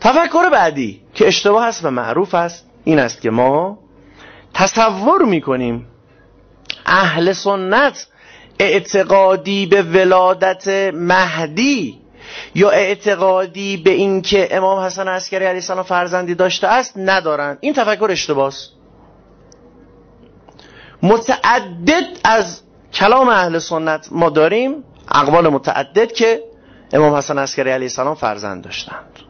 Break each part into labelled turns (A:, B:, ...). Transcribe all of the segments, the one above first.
A: تفکر بعدی که اشتباه است و معروف است این است که ما تصور می‌کنیم اهل سنت اعتقادی به ولادت مهدی یا اعتقادی به اینکه امام حسن عسکری علیه السلام فرزندی داشته است ندارند این تفکر اشتباس متعدد از کلام اهل سنت ما داریم اقوال متعدد که امام حسن عسکری علیه السلام فرزند داشتند.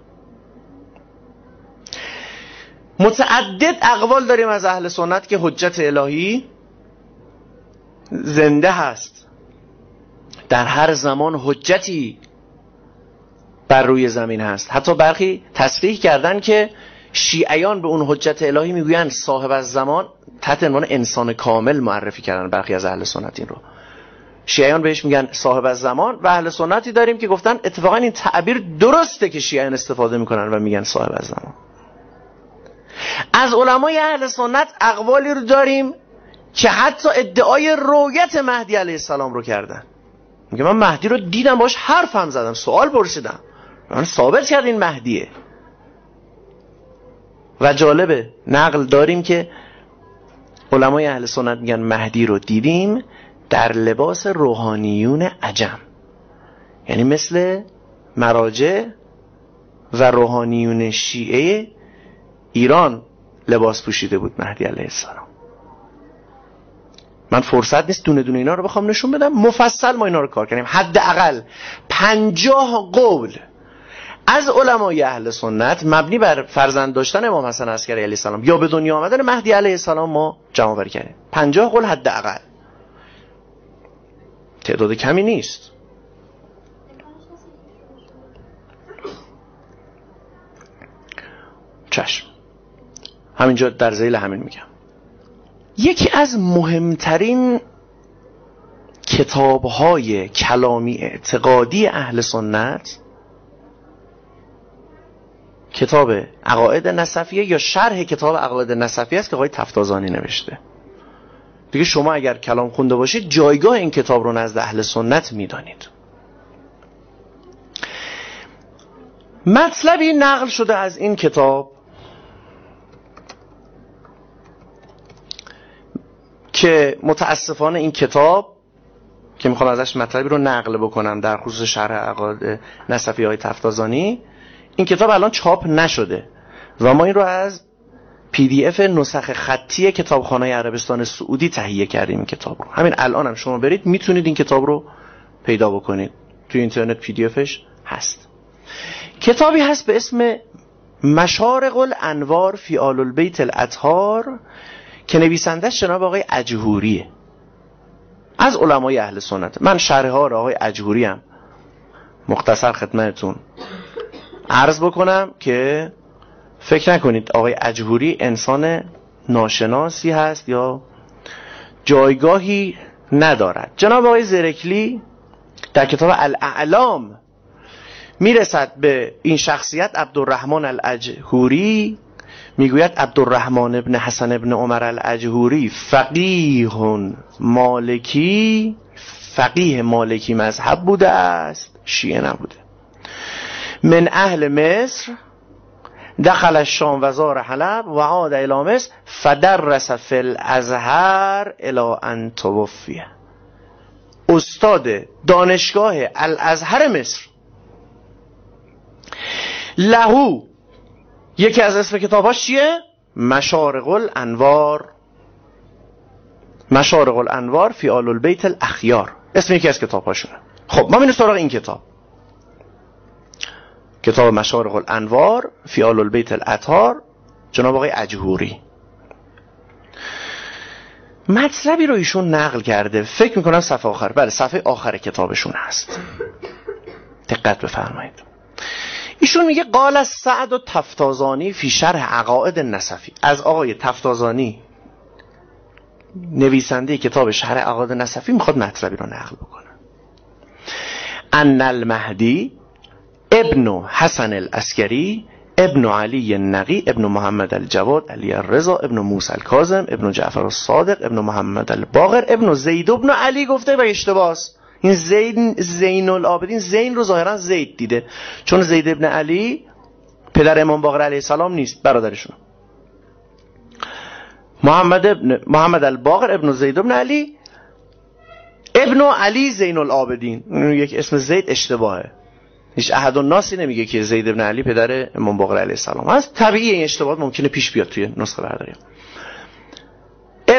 A: متعدد اقوال داریم از اهل سنت که حجت الهی زنده هست. در هر زمان حجتی بر روی زمین هست. حتی برخی تصریح کردن که شیعیان به اون حجت الهی می‌گویند صاحب از زمان تحت عنوان انسان کامل معرفی کردن برخی از اهل سنت این رو. شیعیان بهش میگن صاحب از زمان و اهل سنتی داریم که گفتن اتفاقا این تعبیر درسته که شیعیان استفاده می‌کنن و میگن صاحب از زمان. از علمای اهل سنت اقوالی رو داریم که حتی ادعای رویت مهدی علیه السلام رو کردن. میگه من مهدی رو دیدم باش حرفم زدم سوال پرسیدم. من ثابت کرد مهدیه. و جالبه نقل داریم که علمای اهل سنت میگن مهدی رو دیدیم در لباس روحانیون عجم. یعنی مثل مراجع و روحانیون شیعه ایران. لباس پوشیده بود مهدی علیه السلام. من فرصت نیست دونه دونه اینا رو بخوام نشون بدم. مفصل ما اینا رو کار کردیم حداقل پنجاه قول از علمای اهل سنت مبنی بر فرزند داشتن امام حسن عسکری علیه السلام یا به دنیا آمدن مهدی علیه السلام ما جمع آوری کردیم. پنجاه قول حداقل. تعداد کمی نیست. همینجا در زیل همین میگم. یکی از مهمترین کتابهای کلامی اعتقادی اهل سنت کتاب عقاید نصفیه یا شرح کتاب عقاید نصفیه است که آقای تفتازانی نوشته. دیگه شما اگر کلام خونده باشید جایگاه این کتاب رو نزد اهل سنت می‌دانید. مطلبی نقل شده از این کتاب که متاسفانه این کتاب که می‌خوام ازش مطلبی رو نقل بکنم در خصوص شرح عقاید نصفی های تفتازانی این کتاب الان چاپ نشده و ما این رو از PDF نسخ خطی کتابخانه عربستان سعودی تهیه کردیم این کتاب رو. همین الان هم شما برید می‌تونید این کتاب رو پیدا بکنید. توی اینترنت PDF ش هست. کتابی هست به اسم مشارق الانوار فی آل البیت الاطهار. که نویسندش جناب آقای اجهوریه. از علمای اهل سنت. من شرح ها آقای اجهوری هم مختصر خدمتتون عرض بکنم که فکر نکنید آقای اجهوری انسان ناشناسی هست یا جایگاهی ندارد. جناب آقای زرکلی در کتاب الاعلام می‌رسد به این شخصیت عبدالرحمن الاجهوری می‌گوید عبدالرحمن ابن حسن ابن عمر الاجهوری فقیه مالکی فقیه مالکی مذهب بوده است شیعه نبوده. من اهل مصر دخل الشام و زار حلب و عاد الى مصر فدرس فی الازهر الى ان توفیه. استاد دانشگاه الازهر مصر. لهو یکی از اسم کتاباش چیه؟ مشارق الانوار مشارق الانوار فی آل البیت الاخیار. اسم یکی از کتابهاشونه. خب ما میریم سراغ این کتاب. کتاب مشارق الانوار فی آل البیت الاطهار. جناب آقای اجهوری. مطلبی رو ایشون نقل کرده. فکر می‌کنم صفحه آخر. بله صفحه آخر کتابشون هست. دقت بفرمایید. ایشون میگه قال از سعد و تفتازانی فی شرح عقاید نصفی. از آقای تفتازانی نویسنده کتاب شرح عقاید نصفی می‌خواد مطلبی رو نقل بکنه. ان المهدی ابن حسن الاسکری ابن علی النقی ابن محمد الجواد علی الرضا ابن موسی الکاظم ابن جعفر الصادق ابن محمد الباقر ابن زید ابن علی گفته و اشتباس این زید زین العابدین زین رو ظاهرا زید دیده. چون زید ابن علی پدر امام باقر علیه السلام نیست برادرشون. محمد ابن محمد الباقر ابن زید ابن علی ابن علی زین العابدین یک اسم زید اشتباهه. هیچ احد ناسی نمیگه که زید ابن علی پدر امام باقر علیه السلام. هست طبیعی این اشتباهات ممکنه پیش بیاد توی نسخه برداری.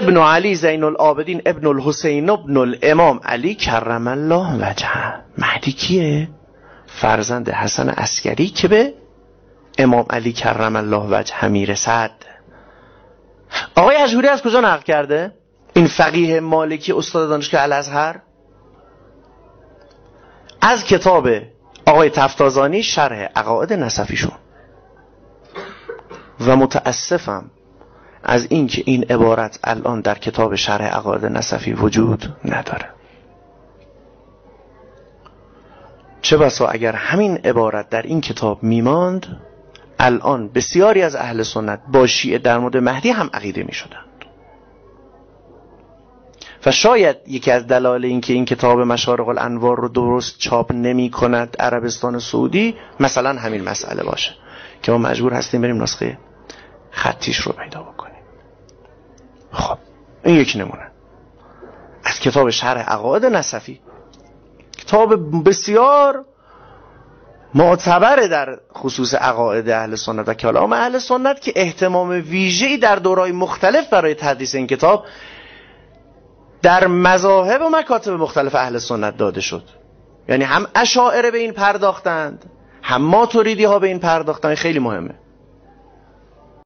A: ابن علی زین العابدین ابن الحسین ابن الامام. علی کرم الله وجهه. مهدی کیه؟ فرزند حسن عسکری که به امام علی کرم الله وجهه می‌رسد. آقای اجهوری از کجا نقل کرده؟ این فقیه مالکی استاد دانشگاه الازهر از کتاب آقای تفتازانی شرح عقاید نصفیشون. و متاسفم از اینکه این عبارت الان در کتاب شرح عقاید نصفی وجود نداره. چه بسا اگر همین عبارت در این کتاب میماند الان بسیاری از اهل سنت با شیعه در مورد مهدی هم عقیده می شدند و شاید یکی از دلایل اینکه این کتاب مشارق الانوار رو درست چاپ نمی کند عربستان سعودی مثلا همین مسئله باشه که ما مجبور هستیم بریم نسخه خطیش رو پیدا بکنیم. خب این یکی نمونه. از کتاب شرح عقاید نصفی. کتاب بسیار معتبره در خصوص عقاید اهل سنت و کلام اهل سنت که احتمام ویژه‌ای در دورای مختلف برای تدریس این کتاب در مذاهب و مکاتب مختلف اهل سنت داده شد. یعنی هم اشاعره به این پرداختند هم ماتوریدی ها به این پرداختند خیلی مهمه.